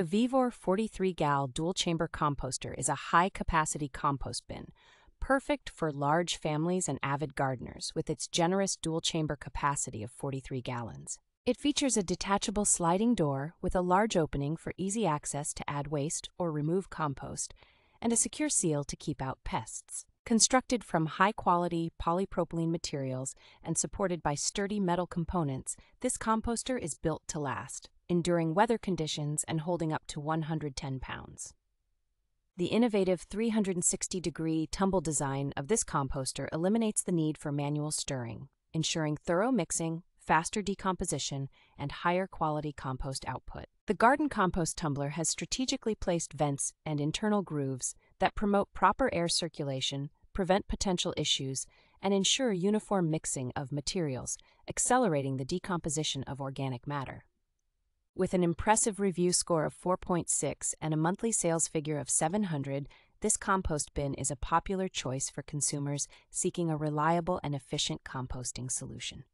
The Vevor 43 Gal dual chamber composter is a high capacity compost bin, perfect for large families and avid gardeners with its generous dual chamber capacity of 43 gallons. It features a detachable sliding door with a large opening for easy access to add waste or remove compost, and a secure seal to keep out pests. Constructed from high quality polypropylene materials and supported by sturdy metal components, this composter is built to last, enduring weather conditions and holding up to 110 pounds. The innovative 360 degree tumble design of this composter eliminates the need for manual stirring, ensuring thorough mixing, faster decomposition, and higher quality compost output. The garden compost tumbler has strategically placed vents and internal grooves that promote proper air circulation, prevent potential issues, and ensure uniform mixing of materials, accelerating the decomposition of organic matter. With an impressive review score of 4.6 and a monthly sales figure of 700, this compost bin is a popular choice for consumers seeking a reliable and efficient composting solution.